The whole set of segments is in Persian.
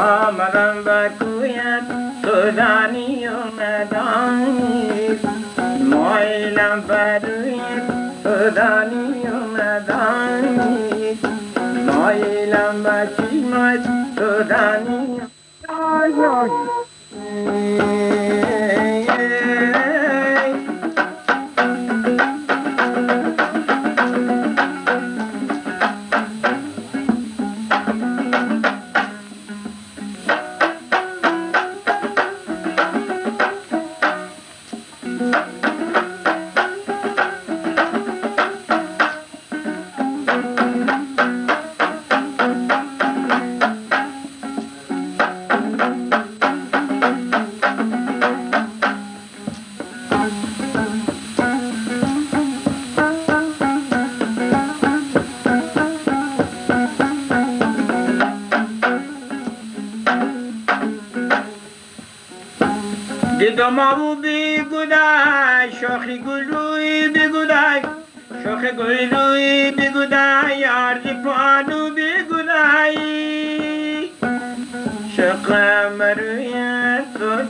मम्बुया सुरी मी मैलम्बायन् सुरनि उदानी मय लम्बिमी آبو بی گودای شاخی گل روی بی شاخ گل روی بی گودای یار پانو بی گودای شاخ مروی تو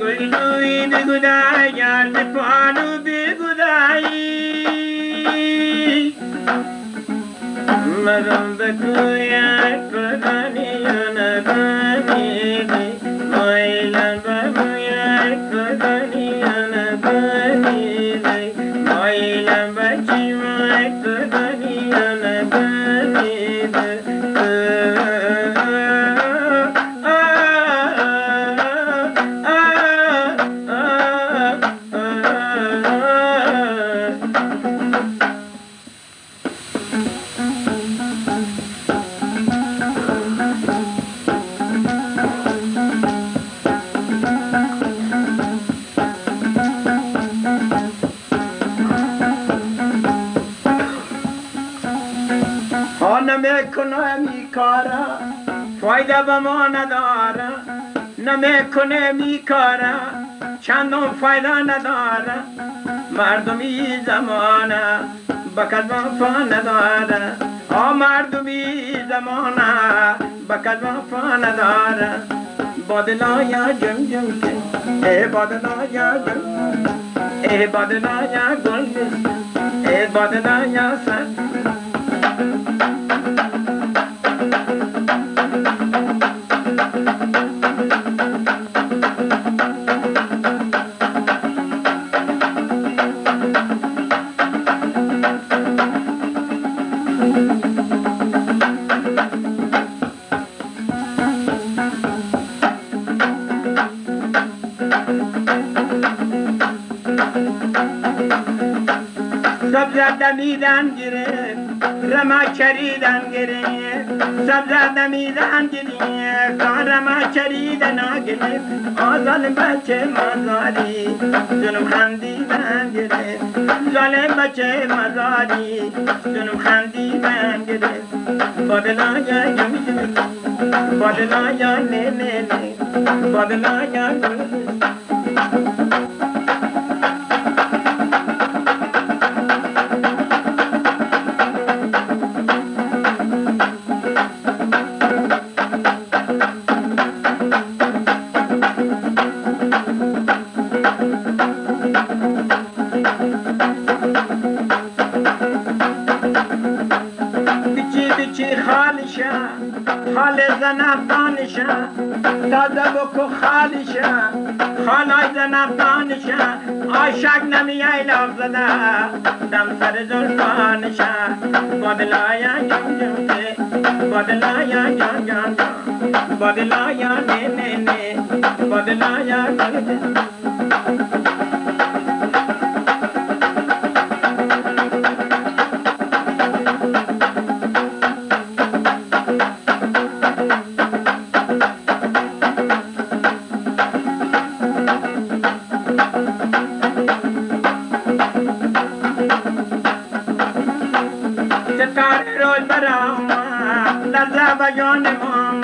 ne gudai yan ne panu bi gudai maram bakuya pranani yanadai نمیکنم ای کارا فایده به ما نداره نمیکنم ای کارا چندم فایده نداره مردمی زمانه بکد وفا نداره آ مردمی زمانه بکد وفا نداره بادلا یا جم جم کن ای بادلا یا جم ای بادلا یا گل ای بادلا یا سر سبز دمیدن گرفت رما چریدن گرفت سبز دمیدن گرفت رما چریدن گرفت آزال بچه مزاری جنوب خندیدن گرفت ظالم بچه مزاری جنوب خندیدن گرفت بادلا یا جمی بادلا یا نه نه نه بادلا یا گل خال زنفتانشا تازه بکو خالای زنفتانشا عاشق نمی ایلاف زده دم سر زلفانشا بادلایا جم جم که بادلایا جان جان جان بادلایا نه نه نه بادلایا جان جان ستاره روز برام لرزه به جان ما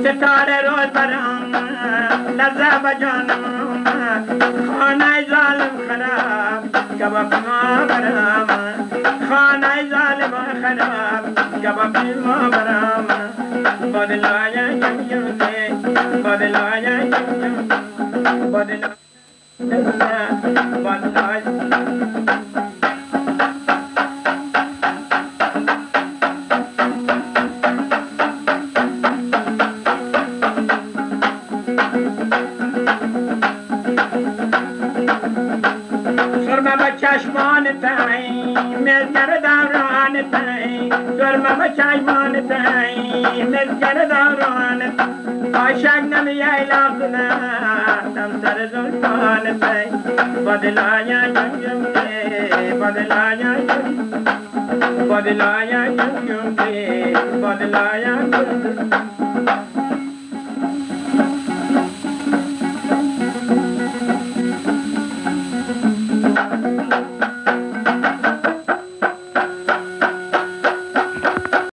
ستاره روز برام لرزه به جان ما خانه ظالم خراب کباب ما برام خانه ظالم خراب کباب ما برام بدلایا یم یم سے بدلایا یم یم بدلایا بدلایا छा یم बदले बदलाया बदिलाया जंग یم